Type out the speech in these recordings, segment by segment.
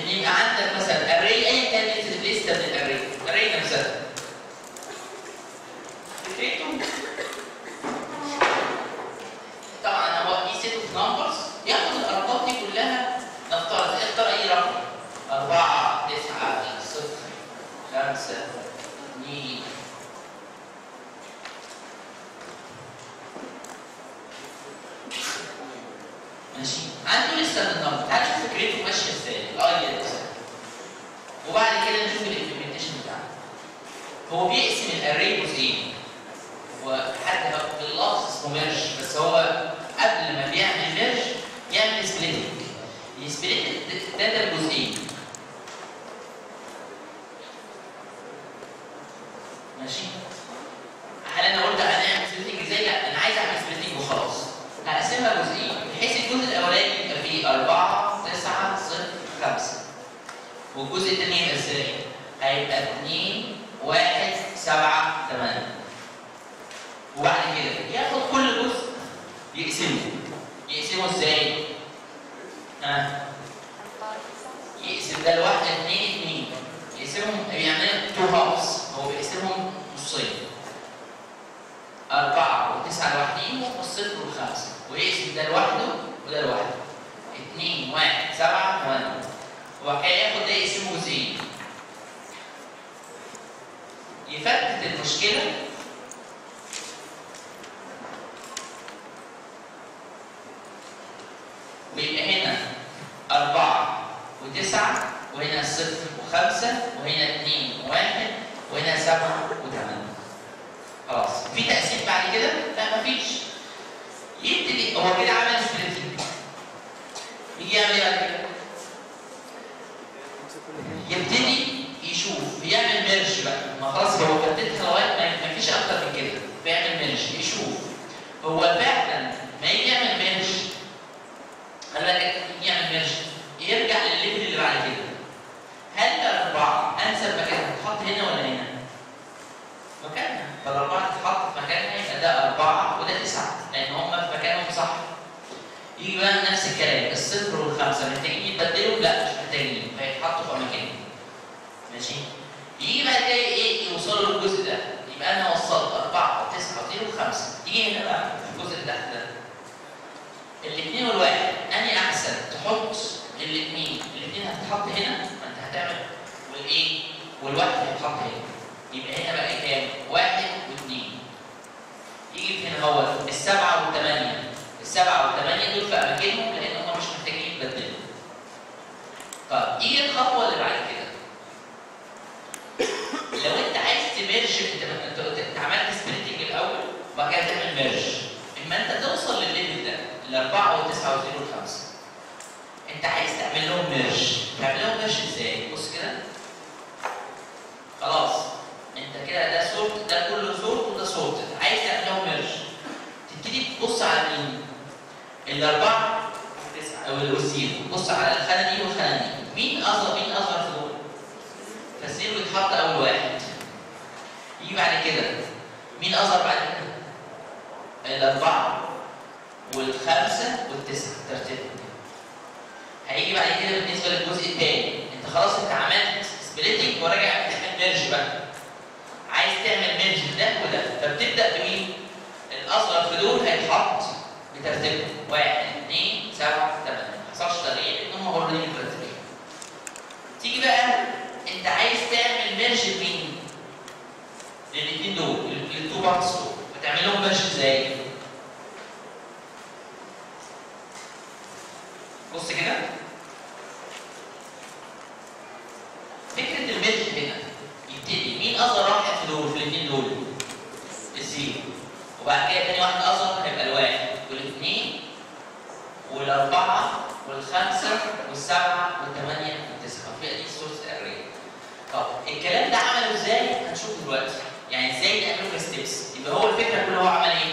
ان يبقى عندك مثلا اري ايا كان التي من الاري اري نفسها عنده لسه النهارده تعالى نشوف فكرته ماشية إزاي. ال idea إزاي وبعد كده نشوف ال implementation بتاعه هو بيقسم ال array جزئين. وحتى لو باللفظ اسمه merge بس هو قبل ما بيعمل merge يعمل splitting ال split ده ده جزئين. 4 9 0 5 والجزء الثاني هيبقى إزاي؟ هيبقى 2 1 7 8 وبعد كده ياخد كل جزء يقسمه. يقسمه إزاي؟ ها؟ يقسم ده لواحد 2 2 يقسمهم يعني, يعني تو هاوس هو بيقسمهم نصين. و9 لوحدهم والصفر والخمسة ويقسم ده لوحده وده لوحده. 2 1 7 1 هو هياخد ده اسمه زين يفتت المشكلة ويبقى هنا 4 وتسعة وهنا صفر وخمسة وهنا اثنين وواحد وهنا سبعة وثمانية خلاص في تقسيم بعد كده؟ لا مفيش. يبتدي هو كده عمل سبليتنج الاصغر في دول هيتحط. بترتيب واحد اثنين سبعة ثمانيه ما حصلش تغيير ان هم موجودين بالترتيب تيجي بقى أنت عايز تعمل merge بين الاثنين دول ال two parts دول. هتعمل لهم merge إزاي؟ بص كده. والسبعه والثمانيه والتسعه الفئه دي sorted array طب الكلام ده عمله إزاي؟ هنشوفه دلوقتي. يعني إزاي نعمله ك steps؟ يبقى هو الفكرة كلها هو عمل إيه؟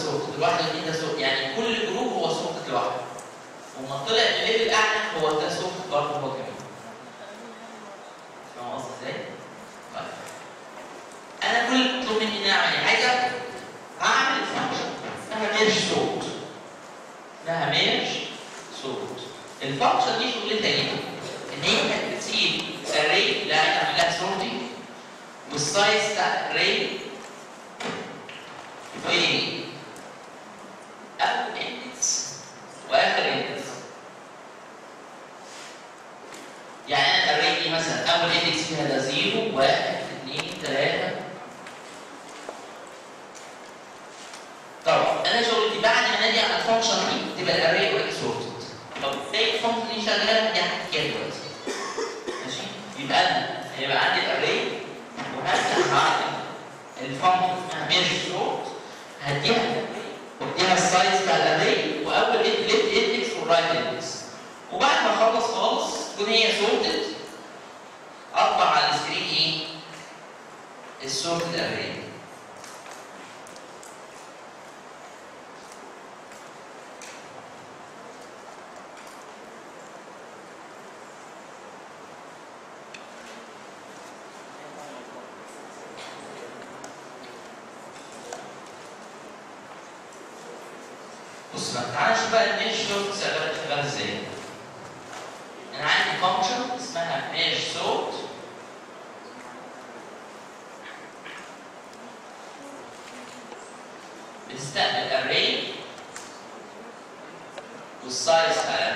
sorted لوحده واثنين ده يعني كل group هو sorted لوحده. وما طلع ال level أعلى هو ده sorted برضه هو كمان. فاهم قصدي إزاي؟ طيب. أنا كل مطلوب مني إن أعمل حاجة أعمل function اسمها merge sort. اسمها merge sort. ال function دي شغلتها إيه؟ إن هي بتسيب ال array اللي أنا عاملها لها sorting وال size بتاع ال array في أول index وآخر index يعني أنا ال array دي إيه مثلا؟ أول index فيها zero واحد اثنين ثلاثة طبعا أنا شغلتي بعد ما أنادي على ال function دي تبقى ال array و X sorted طب إزاي ال function دي شغالة؟ يعني دي هتتكلم ماشي؟ يبقى أنا هيبقى عندي ال array وهفتح ال function اسمها merge sort هديها واديها ال size بتاع ال array واول left index وال right index وبعد ما اخلص خالص تكون هي sorted أطبع على ال screen إيه؟ ال sorted array تعالى نشوف بقى ال merge sort شغاله شغاله إزاي؟ أنا عندي function اسمها merge sort بتستقبل array وال size بتاع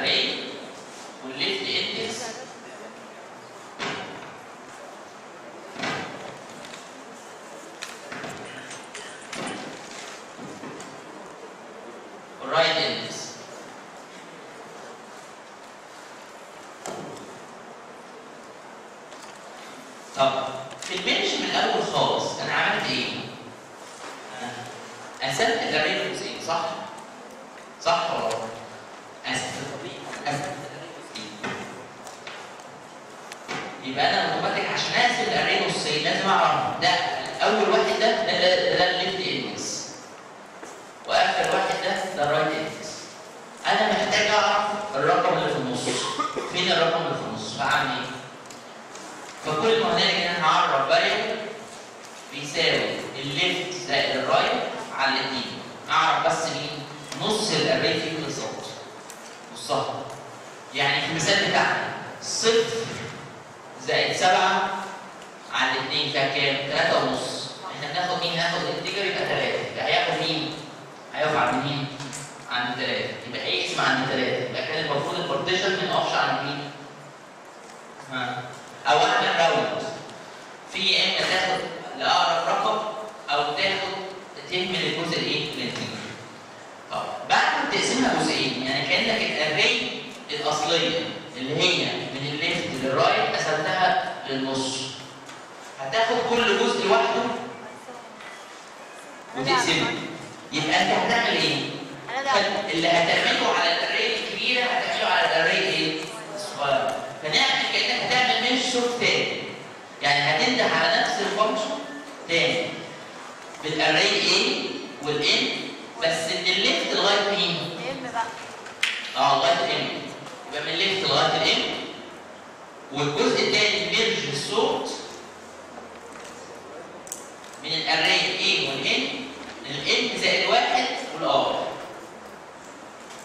من الاري A والإن الإن زائد واحد والآر.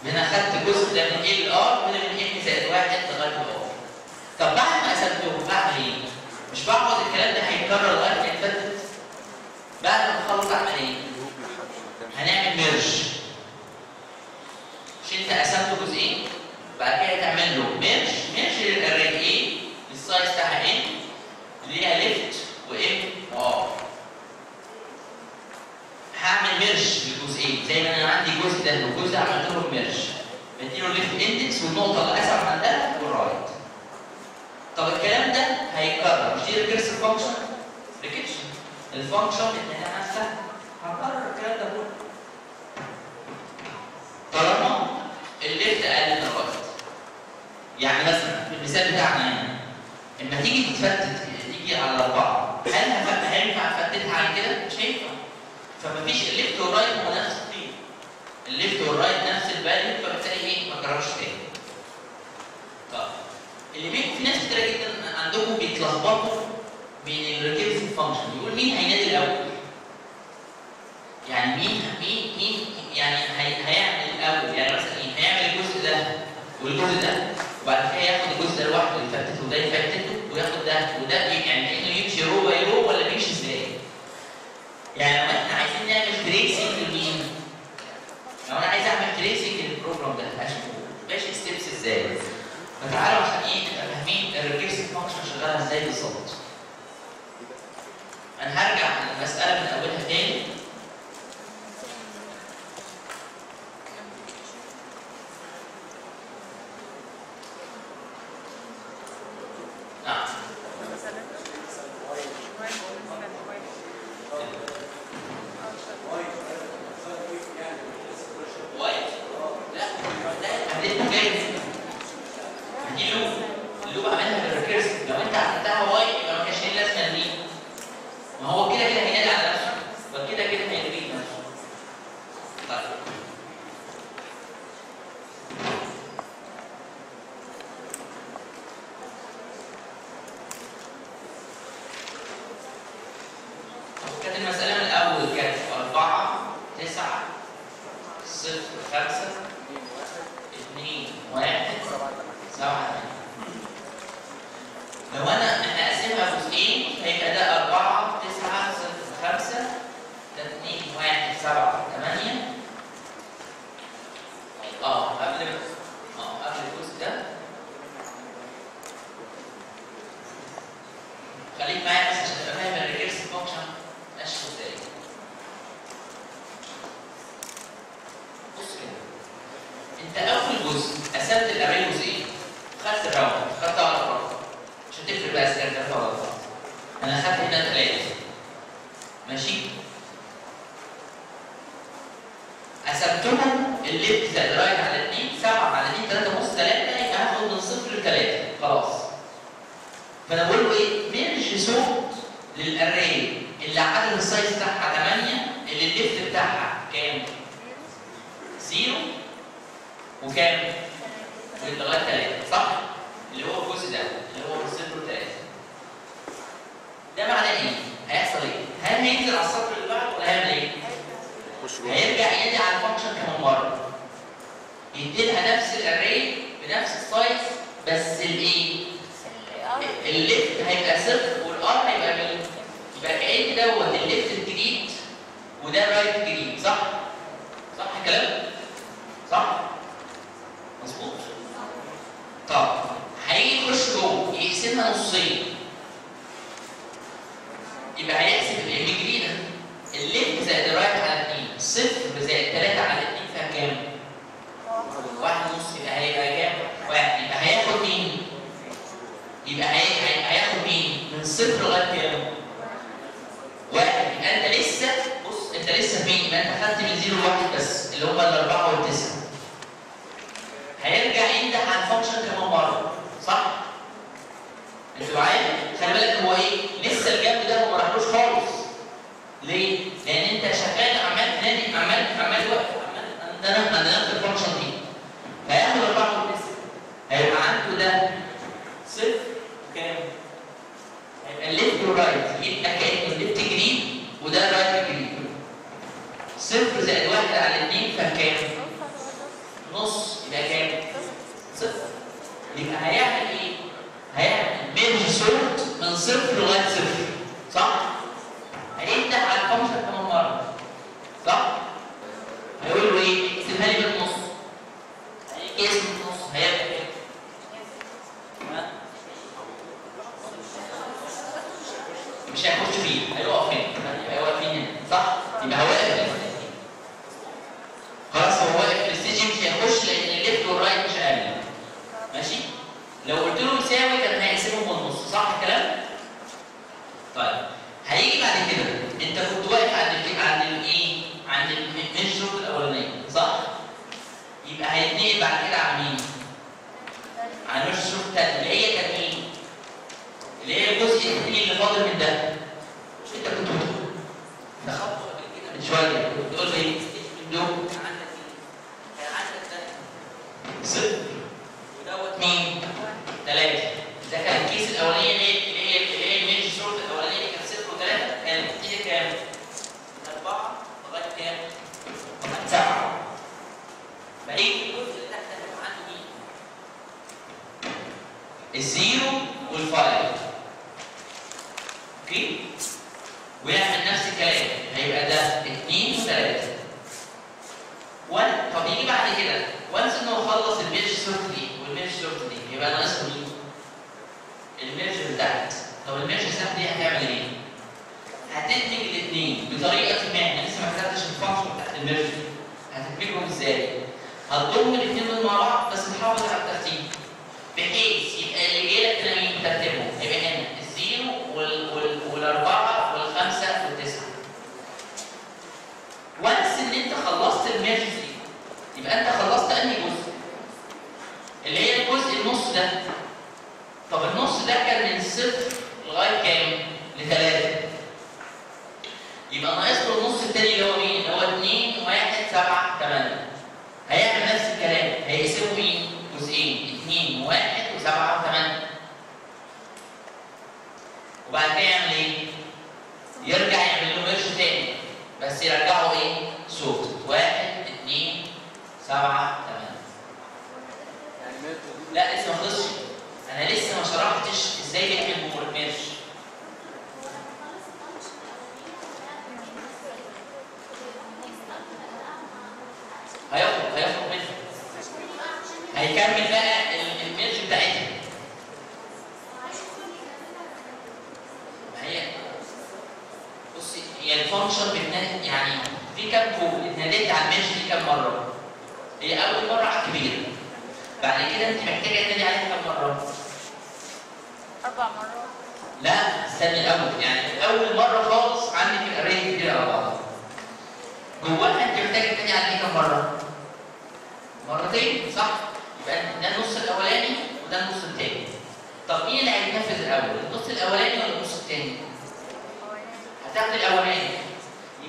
أنا خدت جزء ده من L لل R وده من M زائد واحد لغاية ال R. طب بعد ما قسمتهم بعمل إيه؟ مش بقعد الكلام ده هيتكرر لغاية ما يتفتت. بعد ما اخلص اعمل إيه؟ هنعمل merge. مش انت قسمته جزئين بعد كده تعمل له merge merge لل array إيه ال size بتاعها N اللي هي left و M و R. هعمل merge للجزئين زي ما أنا عندي جزء ده والجزء ده عملت له merge. بديله left index والنقطه قسم عندها وال right. طب الكلام ده هيتكرر مش دي recursive function؟ recursive ال function ان أنا نفسها هكرر الكلام ده كله طالما ال left أقل من ال right يعني مثلا المثال بتاعنا هنا لما تيجي تتفتت تيجي على أربعة هل هينفع أفتتها عن كده؟ مش هينفع فمفيش ال left وال right هو نفس القيمه ال left وال right نفس ال value فبالتالي إيه؟ ما كررش تاني. طب اللي بيكون في ناس كتير جدا عندهم بيتلخبطوا بين ال recursive function. يقول مين هينادي الأول؟ يعني مين مين مين يعني هي هيعمل الأول؟ يعني مثلا إيه؟ هيعمل الجزء ده والجزء ده وبعد كده ياخد الجزء ده لوحده يفتته وده يفتته وياخد ده وده يعني كأنه يمشي row by row ولا بيمشي إزاي؟ يعني لو إحنا عايزين نعمل tracing لمين؟ لو أنا عايز اعمل tracing لل program ده. اشوفه ماشي. steps إزاي؟ فتعالوا عشان إيه نبقى فاهمين ال recursive function هشتغلها إزاي بالظبط. أنا هرجع المساله من أولها تاني. يدي لها نفس ال array بنفس ال size بس الايه؟ ال left هيبقى صفر وال R هيبقى مين؟ يبقى كأن دوت ال left الجديد وده ال right الجديد صح؟ صح الكلام؟ صح؟ مظبوط؟ طب هيجي يخش جوه يقسمها نصين يبقى هيحسب الجديدة ال left زائد ال right على 2 صفر زائد 3 على 2 فيها كام؟ واحد ونص يبقى هيبقى كام؟ واحد يبقى هياخد مين؟ يبقى هي... هي... هياخد مين؟ من صفر لغاية كام؟ واحد يبقى انت لسه بص انت لسه فين؟ يبقى انت خدت من zero لواحد بس اللي هم الأربعة والتسعة. هيرجع ينده على ال function كمان مرة صح؟ أنتوا معايا؟ خلي بالك هو إيه؟ لسه الجنب ده ما راحلوش خالص. ليه؟ لأن انت شغال عمال تنادي عمال عمال واقف عمال عندنا عندنا نفس ال function دي. فياخد أربعة والتسعة. هيبقى عنده ده صفر كام؟ هيبقى الليفت ورايت يبقى كأنه الليفت جديد وده الرايت جديد. صفر زائد واحد على اثنين فكام؟ نص يبقى كام؟ صفر. يبقى هيعمل إيه؟ هيعمل merge sort من صفر لغاية صفر. صح؟ هيفتح على ال function كمان مرة. صح؟ هيقول له إيه؟ اقسمها لي بالنص. هيجي يقسم النص هيعمل إيه؟ مش هيخش فيه هيقف هنا يبقى واقف هنا صح؟ يبقى هو واقف خلاص هو واقف في ال stage مش هيخش لأن ال left وال right مش أقل ماشي؟ لو قلت له يساوي كان هيقسمهم بالنص صح الكلام؟ طيب هيجي بعد كده أنت كنت واقف عند عند الايه؟ عند الشروط الاولانيه صح؟ يبقى هيتنقل بعد كده على مين؟ على الشروط الثانية اللي هي كانت مين؟ اللي هي الجزء الثاني اللي فاضل من اول مرة على الكبير بعد كده انت محتاجة تنادي عليها كام مرة؟ أربع مرات لا استني الأول يعني أول مرة خالص عندك الاري كتير على بعضها جواها انت محتاجة تنادي عليها كام مرة؟ مرتين صح؟ يبقى ده النص الأولاني وده النص الثاني طب مين اللي هيتنفذ الأول؟ النص الأولاني ولا النص الثاني؟ هتاخد الأولاني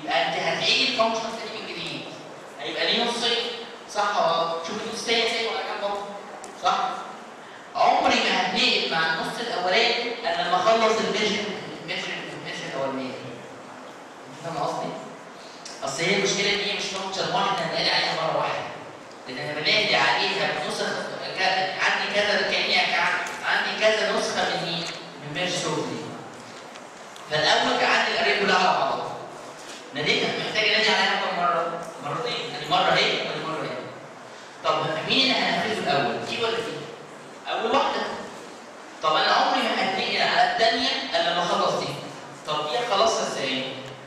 يبقى انت هتعيد ال function تاني من جديد هيبقى ليه نصين صح ولا غلط؟ شوف النص الثاني إزاي ولا كام مرة صح؟ عمري ما هتنقل مع النص الاولاني الا لما اخلص الميجر الميجر الميجر الاولاني فاهم قصدي؟ اصل هي المشكلة هي مش function واحدة هنقل عليها مره واحدة لأن أنا بنادي عليها بنسخ عندي كذا كاني عندي كذا نسخه من مين؟ من merge sort دي فالاول كان عندي ال array كلها على بعضها ناديتها محتاج انادي عليها كم مره؟ مرتين يعني مره هي طب مين اللي هنفذه الأول؟ دي ولا دي؟ أول واحدة طب أنا عمري ما هتنقل على الثانية إلا لما أخلص دي طب دي اخلصها إزاي؟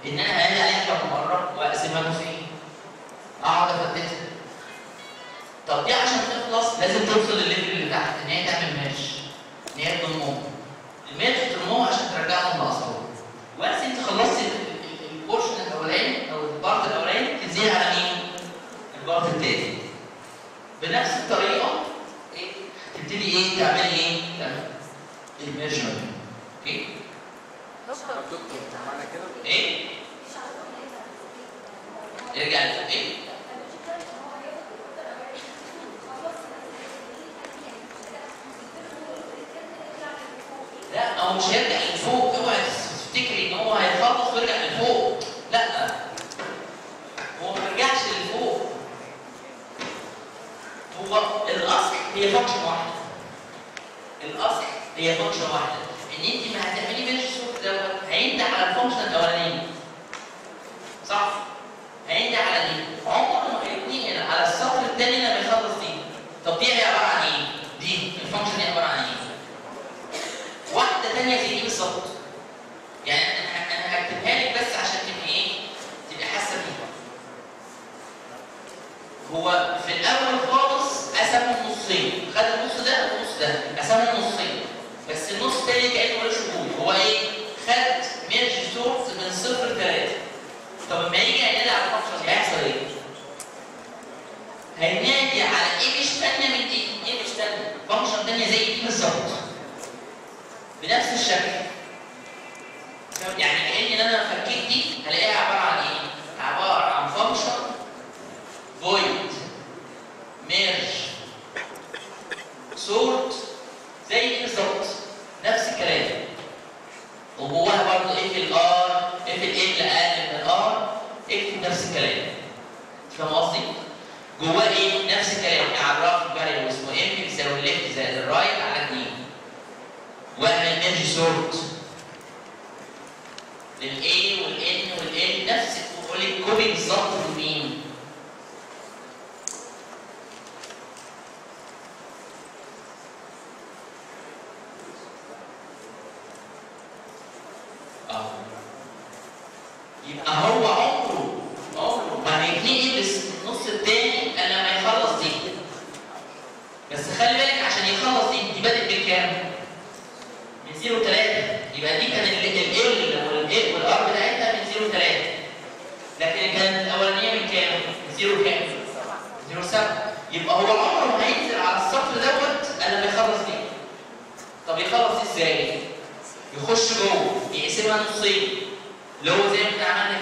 إن أنا هنادي عليها كم مرة وأقسمها نصين أقعد أفتتها طب دي عشان تخلص لازم توصل للل level اللي تحت إن هي تعمل merge إن هي تضمهم ال merge تضمهم عشان ترجعهم لاصلهم once أنت خلصت ال- ال- ال- ال portion الأولاني أو ال part الأولاني تنزل على مين؟ ال part الثاني بنفس الطريقة إيه تبتدي إيه تعملي إيه؟ تعمل ال mergement okay؟ دكتور دكتور معنى كده إيه؟ ارجع إيه؟ لا هو مش هيرجع لفوق اوعى تفتكري ان هو هيخلص ويرجع لفوق لا هو ما بيرجعش لفوق هو الاصل هي function واحدة الاصل هي function واحدة. إن أنت ما هتعملي sort دوت هينده على ال function الاولانيه صح؟ هينده على دي. عمره ما هيتنقل على السطر الثاني لما يخلص دي. طب دي هي عبارة عن إيه؟ دي الفانكشن دي عبارة عن إيه؟ واحدة ثانية زي دي بالظبط. يعني أنا أنا هكتبها لك بس عشان تبقي إيه؟ تبقي حاسة بيها. هو في الأول خالص قسموا نصين خد النص ده والنص ده قسموا نصين بس النص التاني كانه ملوش وجود هو إيه؟ خد merge sort من صفر لثلاثه طب لما يجي ينادي على ال function دي هيحصل إيه؟ هينادي على image ثانية من دي image ثانية function ثانية زي دي بالظبط بنفس الشكل يعني كأن أنا فكيت دي هلاقيها عبارة عن إيه؟ عبارة عن function void merge sort زي بالظبط نفس الكلام وجواها برضه if ال R if ال L أقل من ال R اكتب نفس الكلام فاهم قصدي؟ جواه إيه؟ نفس الكلام اعراف Senhor يخش جوه يقسمها نصين. اللي هو زي ما إحنا عملنا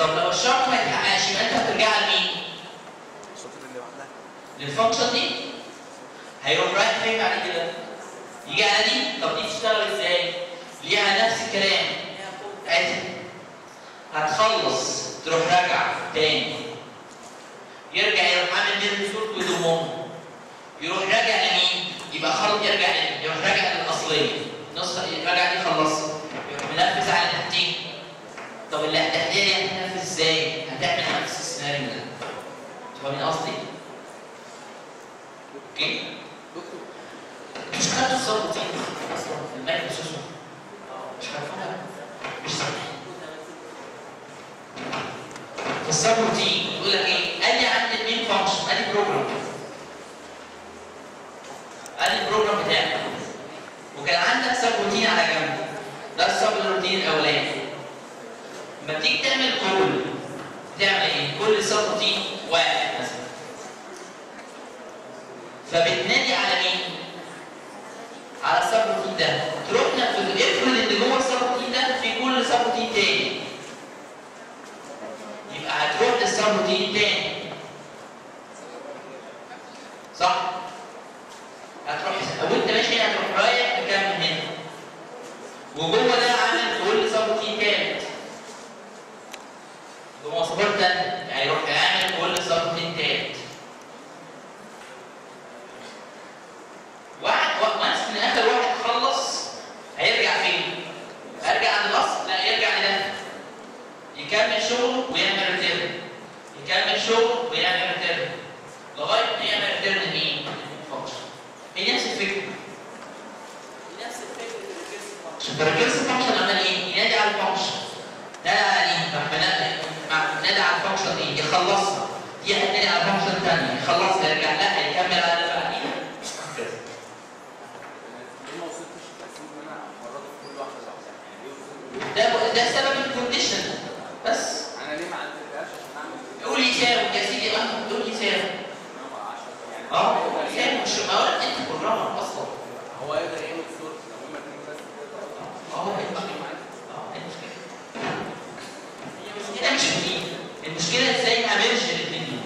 طب لو الشرط ما يتحققش يبقى أنت هترجعها لمين؟ لل function دي هيروح رايح فين بعد كده؟ يجي على دي طب دي تشتغل إزاي؟ ليها نفس الكلام هتخلص تروح راجع تاني يرجع يروح عامل merge sort ويضمهم يروح راجع لمين؟ يبقى خلط يرجع لمين؟ يروح راجع للأصلية نسخه راجع دي خلصت يروح منفذ على تحتيه طب اللي هتحليها دي هتنفذ إزاي؟ هتعمل نفس السيناريو ده. فاهمين قصدي؟ okay؟ مش خدتوا ال subroutine أصلا في الملك مش عارفينها مش سامعين ال subroutine يقول لك إيه؟ قال لي عندي main function قال لي program قال لي ال program بتاعك وكان عندك subroutine على جنب ده ال subroutine الأولاني لما بتيجي تعمل call تعمل إيه؟ call subroutine واحد مثلا فبتنادي على مين؟ على ال subroutine ده تروح في افرض اللي جوه ال subroutine ده في call subroutine تاني يبقى هتروح لل subroutine كده مش فيه المشكلة إزاي امرج الاثنين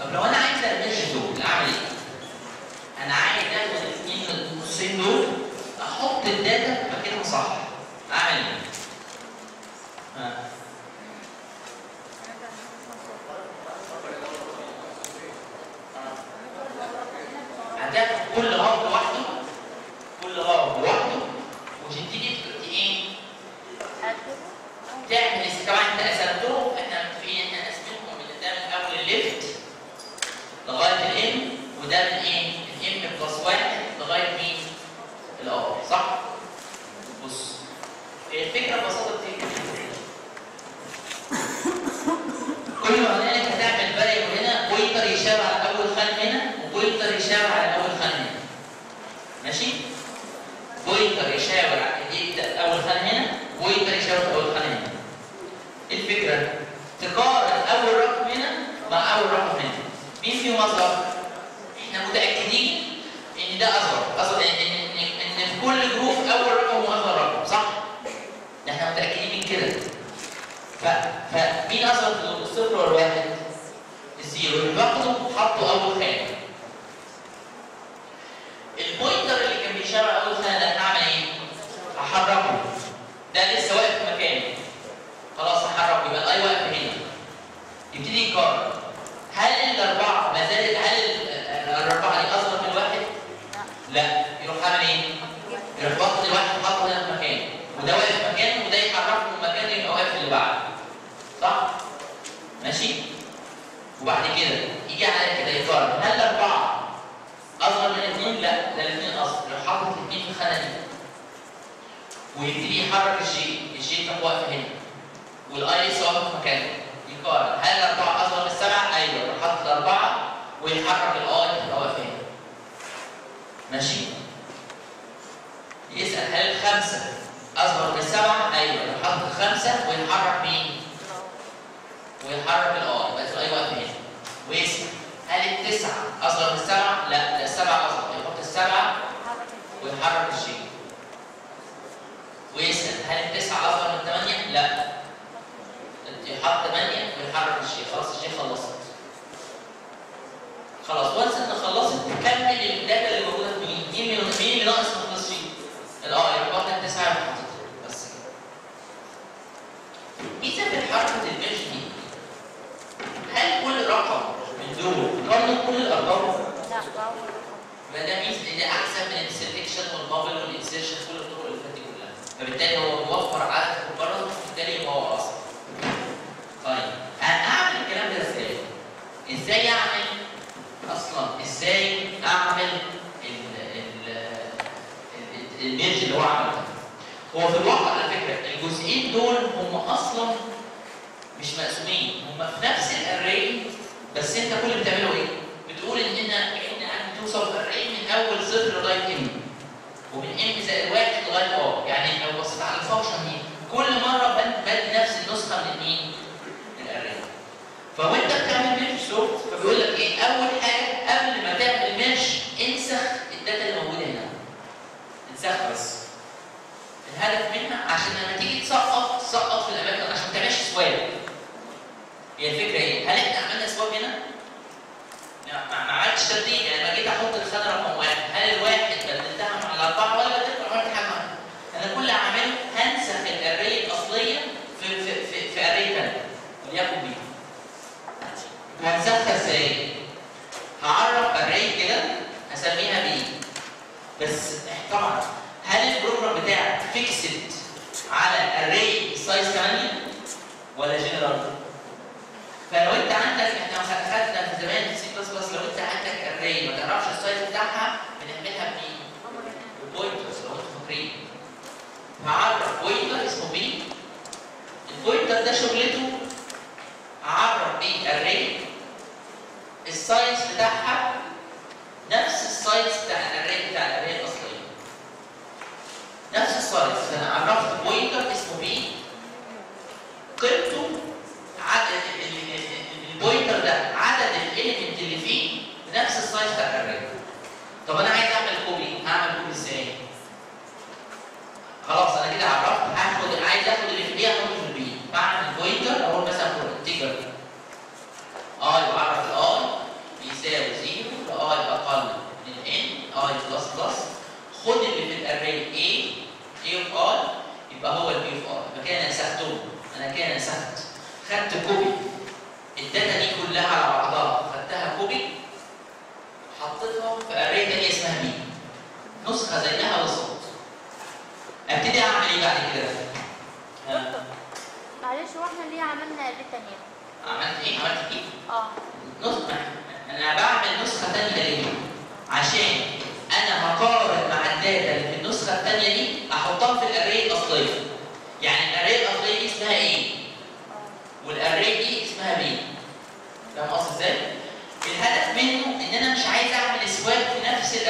طب لو أنا عايز أرميش دول أعمل إيه؟ أنا عايز اخد الاثنين القوسين دول أحط الداتا مكانها صح أعمل إيه؟ ويبتدي يحرك ال J ال J تروح واقف هنا وال I لسه في مكانه يقارن هل الأربعة أصغر من السبعة؟ أيوه حاطط الأربعة ويحرك ال I تبقى واقف هنا ماشي؟ يسأل هل الخمسة أصغر من السبعة؟ أيوه يروح حاطط الخمسة ويحرك مين؟ ويحرك ال I بس ال I واقف هنا ويسأل هل التسعة أصغر من السبعة؟ لا ده السبعة أصغر يحط السبعة ويحرك ال J ويسأل هل التسعة أصغر من الثمانية؟ لا يحط ثمانية ويحرك ال J خلاص ال J خلصت خلاص once ان خلصت تكمل ال data اللي موجودة في مين؟ مين اللي مين اللي ناقص ما خلصش فيه؟ يبقى واخد التسعه حاططها بس كده. إذا في حركه ال merge دي هل كل رقم من دول قارن كل الارقام؟ يبقى ده ميز ده أحسن من ال selection وال bubble وال insertion كل الطرق اللي فاتت دي كلها فبالتالي هو موفر عدد مجرد وبالتالي هو أصلا طيب أنا أعمل الكلام ده إزاي؟ إزاي أعمل أصلا إزاي أعمل ال- ال- ال- ال merge اللي هو عمله ده؟ هو في الواقع على فكرة الجزئين دول هم أصلا مش مقسومين هم في نفس ال array بس أنت كل اللي بتعمله إيه؟ بتقول إن أنا ان عندي توصل array من أول صفر لغاية M M زائد واحد لغايه R يعني لو بصيت على ال function دي كل مرة بد- بدي نفس النسخة من مين؟ من ال array فوأنت بتعمل merge sort فبيقول لك إيه؟ أول حاجة قبل ما تعمل merge انسخ ال data اللي موجودة هنا. انسخها بس. الهدف منها عشان لما تيجي تسقط تسقط في الأماكن عشان ما تعملش swap هي الفكرة إيه؟ هل إحنا عملنا سواب هنا؟ ما عملتش ترتيب يعني لما جيت أحط الخانه رقم واحد هل الواحد بدلتها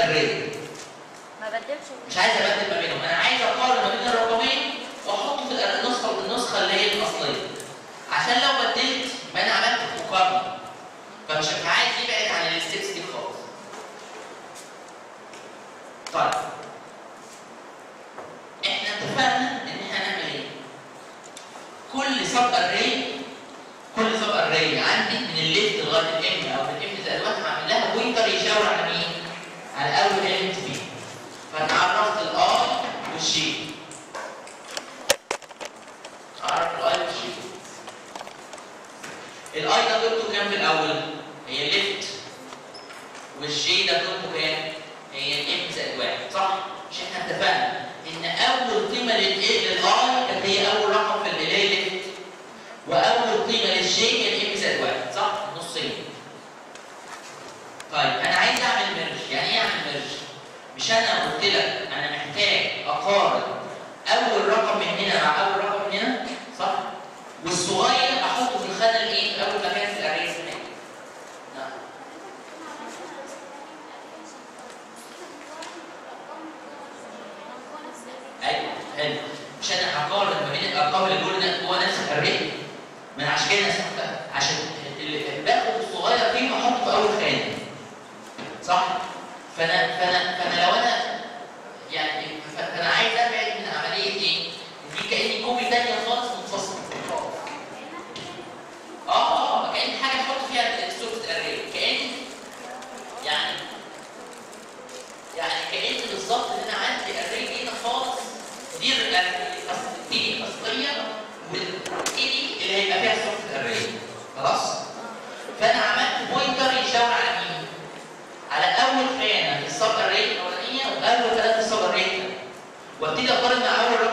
ال array. ما بدلش مش عايز أبدل ما بينهم، أنا عايز أقارن ما بين الرقمين واحطه في النسخة النسخة اللي هي الأصلية. عشان لو بدلت يبقى أنا عملت مقارنة. فمش عايز يبعد عن ال steps دي خالص. طيب إحنا اتفقنا إن إحنا هنعمل إيه؟ كل sub array كل sub array عندي من ال left لغاية ال M أو من ال M زائد واحد هعمل لها pointer يشاور على مين؟ أول element فيه. فانا عرفت الاي والشي. عرفت الاي والشي. الاي ده قيمته كام في الأول؟ هي ال left وال J ده قيمته كام؟ هي ال M زائد واحد صح؟ مش إحنا اتفقنا إن أول قيمة لل I لل I كانت هي أول رقم في اللي left وأول قيمة لل J هي ال M زائد واحد طيب أنا عايز أعمل merge يعني إيه أعمل merge؟ مش أنا قلت لك أنا محتاج أقارن أول رقم من هنا مع أول رقم من هنا صح؟ والصغير أحطه في الخانة الإيه؟ في أول مكان في ال array اسمها إيه؟ نعم أيوه حلو مش أنا هقارن ما بين الأرقام اللي جوه جوه نفس ال array ما أنا عشان كده عشان باخد الصغير فيه واحطه في أول خانة صح؟ فانا فانا فأنا لو أنا يعني فأنا عايز أبعد من عملية إيه؟ دي كأني copy ثانية خالص منفصله آه آه آه كأني حاجة أحط فيها صوره ال array كأني يعني يعني كأني بالظبط إن أنا عندي array هنا خالص دي ال array الأصل- دي الاصليه اللي هيبقى فيها صوره ال array خلاص؟ فانا عملت pointer يشاور على مين؟ على اول خانه في ال sub array الاولانيه واول ثلاثة sub array وابتدي اقارن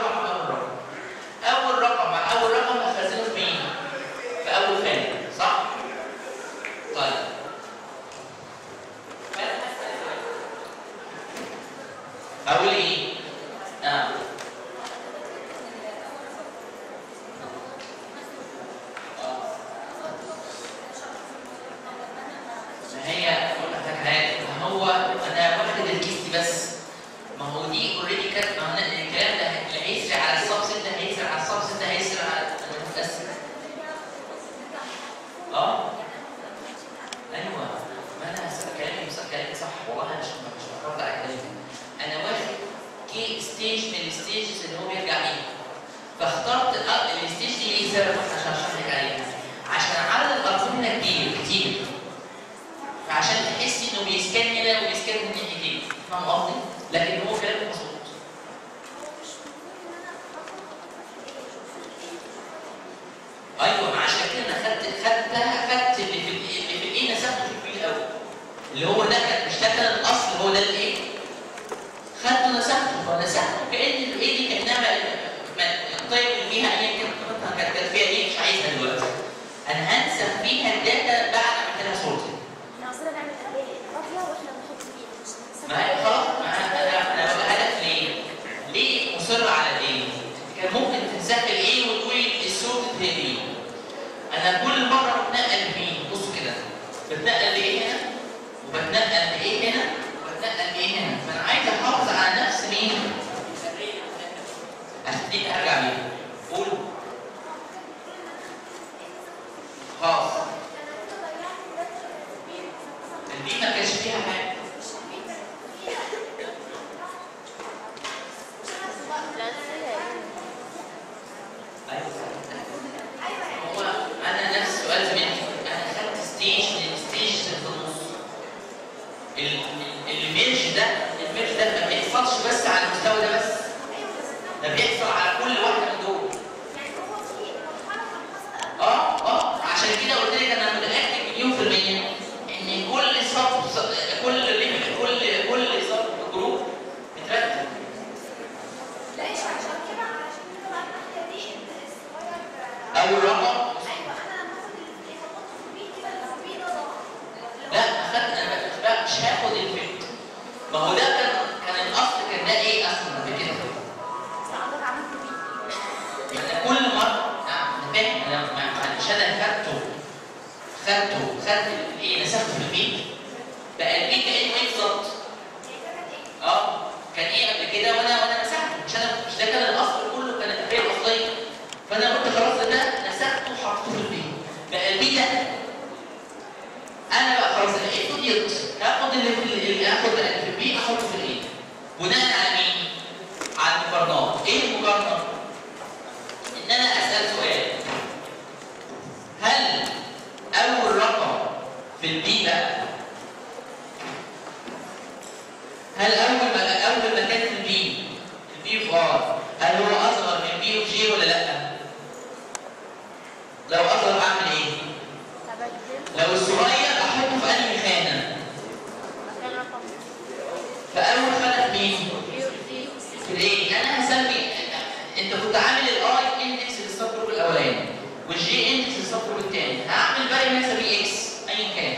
انت كنت عامل الاي اندكس للسب جروب الاولاني والجي اندكس للسب جروب الثاني هعمل vari مثلا B X ايا كان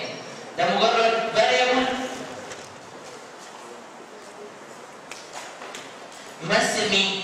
ده مجرد variable يمثل مين؟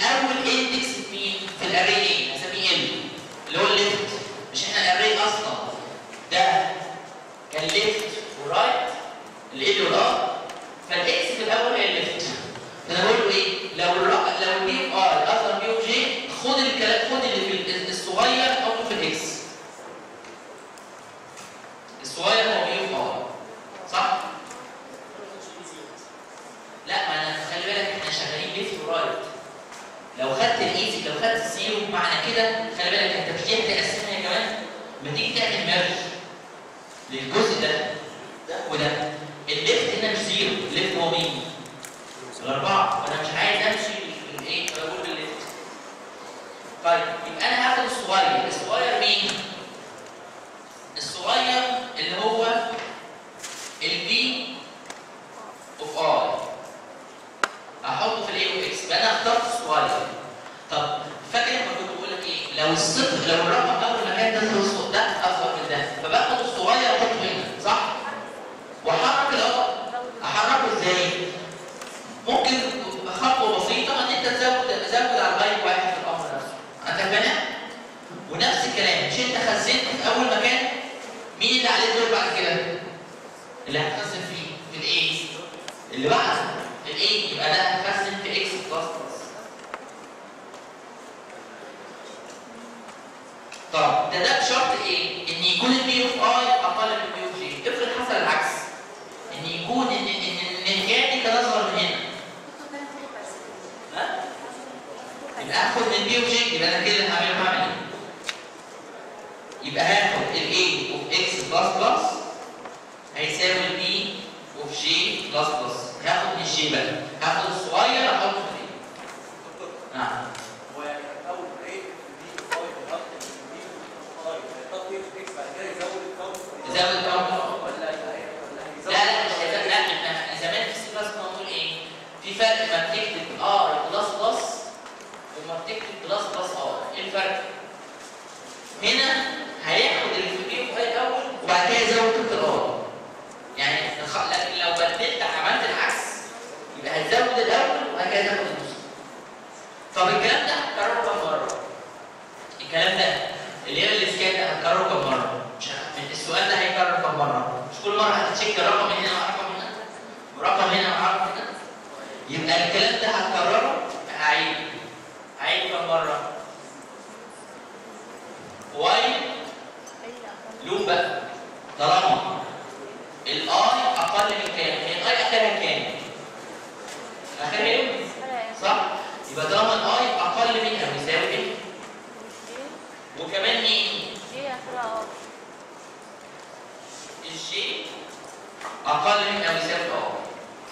هاخد من B و J يبقى أنا كده هعمل هعمل إيه؟ يبقى هاخد ال A of X plus plus هيساوي B of J plus plus هاخد من ال J بقى هاخد الصغير احطه فين؟ نعم كده تاخد نص طب الكلام ده هتكرره كم مرة؟ الكلام ده اللي هي الاسكان ده هتكرره كم مرة؟ مش السؤال ده هيكرر كم مرة؟ مش كل مرة هتشيك رقم هنا ورقم هنا ورقم هنا ورقم هنا يبقى الكلام ده هتكرره هعيد هعيد كم مرة؟ واي لوم بقى طالما ال I أقل من كام؟ يعني هي ال I أخرها كام؟ أخرها إيه؟ صح؟ يبقى طالما ال I أقل من أو يساوي إيه؟ وكمان مين؟ ال J أقل من أو يساوي أو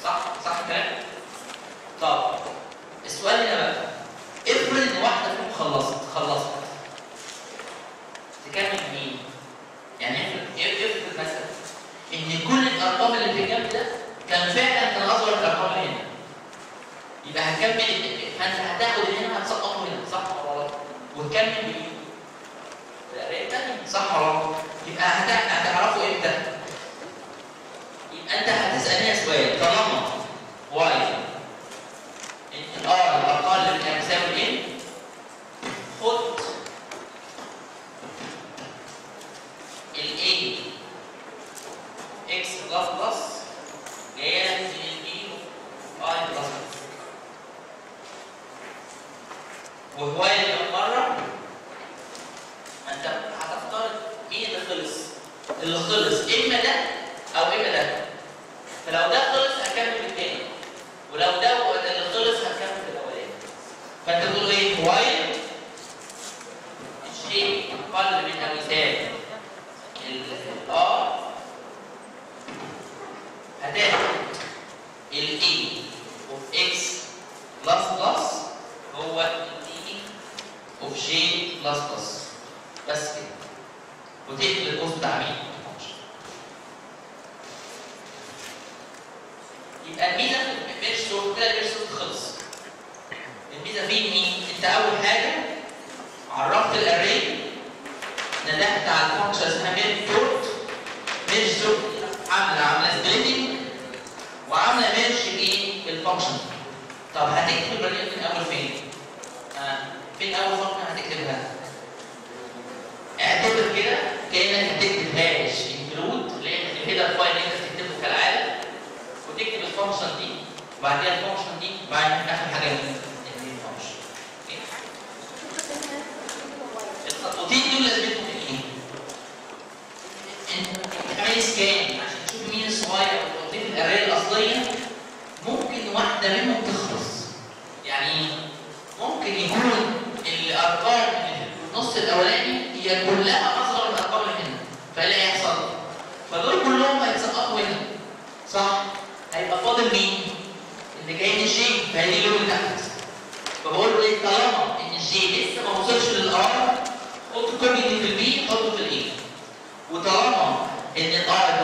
صح؟ صح الكلام؟ طب السؤال هنا بقى إيه افرض ان واحدة فيهم خلصت خلصت تكمل مين؟ يعني إيه افرض إيه- مثلا إن كل الأرقام اللي في الجنب ده كان فعلا تناظر الأرقام اللي هنا يبقى هكمل فانت هتاخد اللي هنا هتسقطه هنا صح ولا غلط؟ وتكمل بايه؟ بالقرايه الثانية صح ولا غلط؟ يبقى هت- هتعرفوا إمتى؟ يبقى انت هتسأل هنا سؤال طالما واي ان الار أقل من أو يساوي ان خد ال A x بلس بلس جاية لك من ال B I بلس بلس وهواية كم مرة ما انت هتفترض مين اللي خلص اللي خلص اما ده أو اما ده فلو ده خلص هكمل بالتاني ولو ده هو ده اللي خلص هكمل بالاولاني فانت بتقول إيه وايل الشيء أقل من أو يساوي الار هتاخد ال A of x plus plus هو ال D of j plus plus بس كده وتقفل القوس بتاع مين؟ يبقى الميزه في ال merge sort كده ال merge sort خلص الميزه فيه مين؟ انت اول حاجة عرفت ال array ندهت على ال function اسمها merge sort merge sort عامله عامله splitting وعامله merge إيه؟ ال function طب هتكتب البرنامج من اول فين؟ آه. فين اول function هتكتبها؟ اعتبر كده كأنك هتكتب hash include لأن ال header file اللي انت بتكتبه كالعادة وتكتب ال function دي وبعد كده ال function دي وبعد كده اخر حاجة مين؟ ال main function الخطوتين دول لازمتهم إيه؟ انت تعمل scan عشان تشوف مين الصغير وتحطيه في ال array الاصليه ممكن واحدة منهم يعني ممكن يكون الأرقام النص الأولاني هي كلها أصغر من الأرقام اللي هنا فايه اللي هيحصل؟ فدول كلهم هيتسقطوا هنا صح؟ هيبقى فاضل مين؟ اللي جاي من ال J فهيجي له من تحت فبقول له إيه طالما إن ال J لسه ما وصلش لل R حط كل اللي في ال B حطه في ال A وطالما إن ال R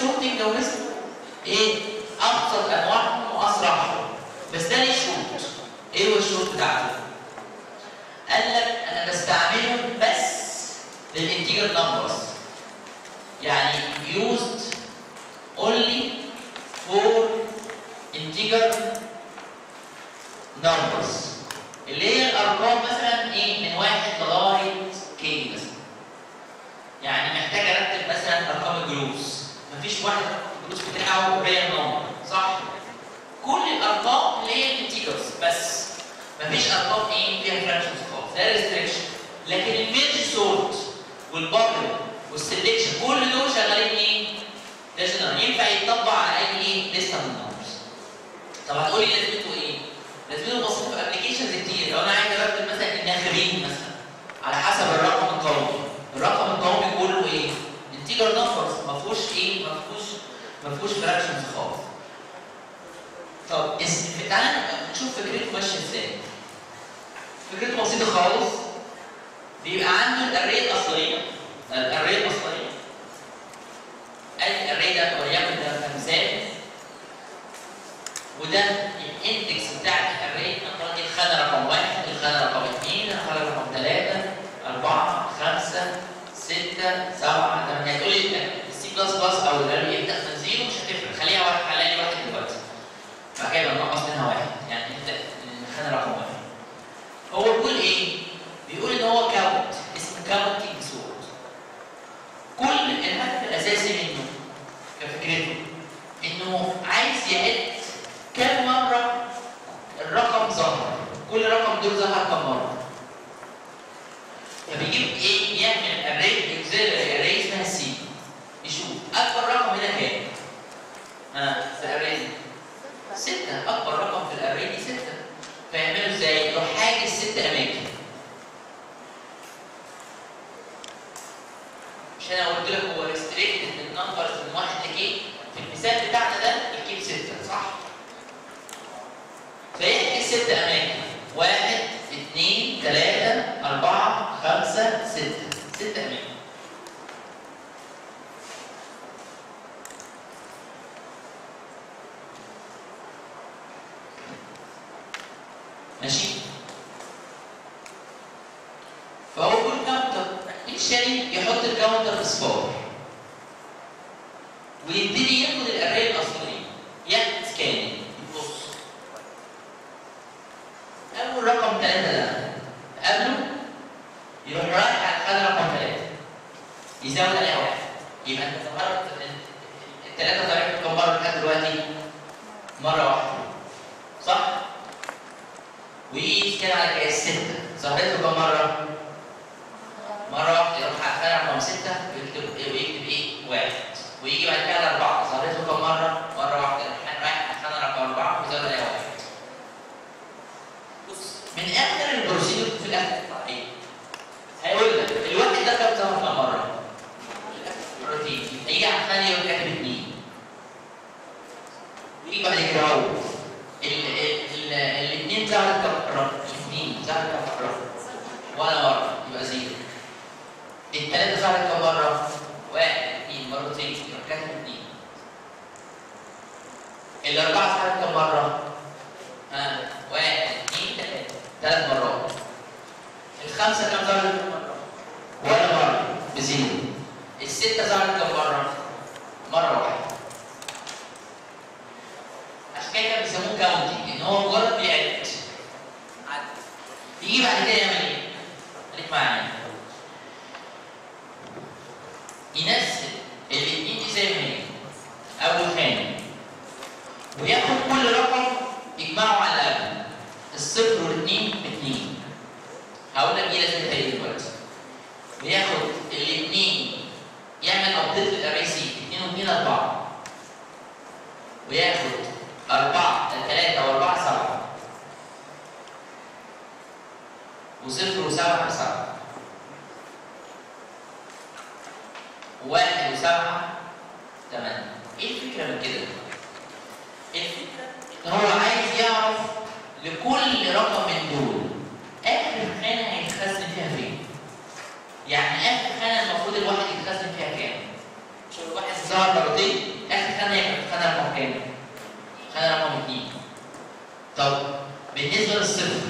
sorting لو اسمه إيه؟ ابسط انواعهم واسرعهم بس ده ليه شروط إيه هو الشروط بتاعته؟ قال لك أنا بستعمله بس لل integer numbers يعني used only for integer numbers. اللي هي الأرقام مثلا إيه؟ من واحد لغاية كي مثلا. يعني محتاج أرتب مثلا أرقام الجلوس مفيش واحد الجلوس بتاعه real number صح كل الأرقام اللي هي ال integers بس مفيش أرقام إيه فيها fractions خالص ده restriction لكن ال merge sort وال bubble وال selection كل دول شغالين إيه؟ ده جنرال ينفع يتطبق على أي إيه؟ لسته من ال numbers طب هتقولي لازمته إيه؟ لازمته بسيطة في applications كتير لو أنا عايز ارتب مثلا الناخبين مثلا على حسب الرقم القومي الرقم القومي كله إيه؟ integer numbers ما فيهوش إيه؟ ما فيهوش ما فيهوش fractions خالص طب تعالى نشوف فكرته ماشيه إزاي فكرته بسيطه خالص بيبقى عنده ال array الاصليه ال array الاصليه ال array ده وليكن ده مثال وده ال index بتاع ال array الخانه رقم واحد الخانه رقم اثنين الخانه رقم ثلاثة اربعه خمسه سته سبعه ثمانيه هتقولي السي بلس بلس أو الاريه يبدا من zero مش هتفرق خليها واحد خليها واحد دلوقتي بعد كده نقص منها واحد يعني انت الخانه رقم واحد هو بيقول إيه؟ بيقول إن هو count اسمه counting sort كل الهدف الأساسي منه كفكرته إنه عايز يعد كم مرة الرقم ظهر. كل رقم دول ظهر كم مرة. فبيجيب إيه؟ يعمل اري اكزيلري الأربعة ظهرت كم مرة؟ ها واحد اثنين ثلاثة ثلاث مرات. الخمسة كم ظهرت كم مرة؟ ولا مرة ب zero. الستة ظهرت كم مرة؟ مرة واحدة. عشان كده بيسموه counting ان هو مجرد بيعد عد يجي بعد كده يعمل إيه؟ خليك معايا رقم يجمعه على الصفر والاثنين اثنين. هقول لك إيه لازم تتعمل دلوقتي. بياخد الاثنين يعمل update لل array C اثنين واثنين أربعة. وياخد أربعة ثلاثة وأربعة سبعة. وصفر وسبعة سبعة. وواحد وسبعة هو عايز يعرف لكل رقم من دول آخر خانة هيتخزن فيها فين؟ يعني آخر خانة المفروض الواحد يتخزن فيها كام؟ مش الواحد ظهر مرتين آخر خانة هيبقى خانة رقم كام؟ خانة رقم اثنين. طب بالنسبة للصفر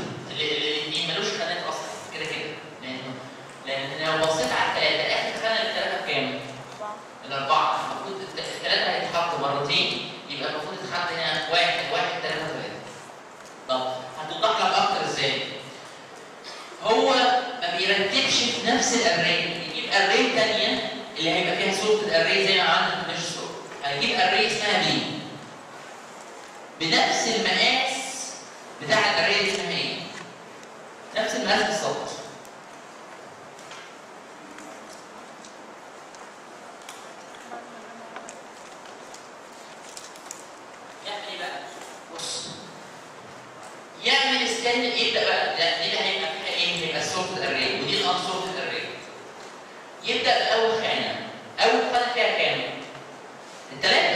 نفس ال array نجيب array ثانية اللي هيبقى فيها صورة ال array زي ما عملنا في ماشي هنجيب array اسمها B بنفس المقاس بتاع ال array اللي اسمها إيه؟ نفس المقاس بالظبط. يعمل إيه سكان يبدأ بقى. لا دي هيبقى فيها إيه؟ هيبقى صورة اري يبدأ بأول خانة أول خانة فيها كام؟ الثلاثه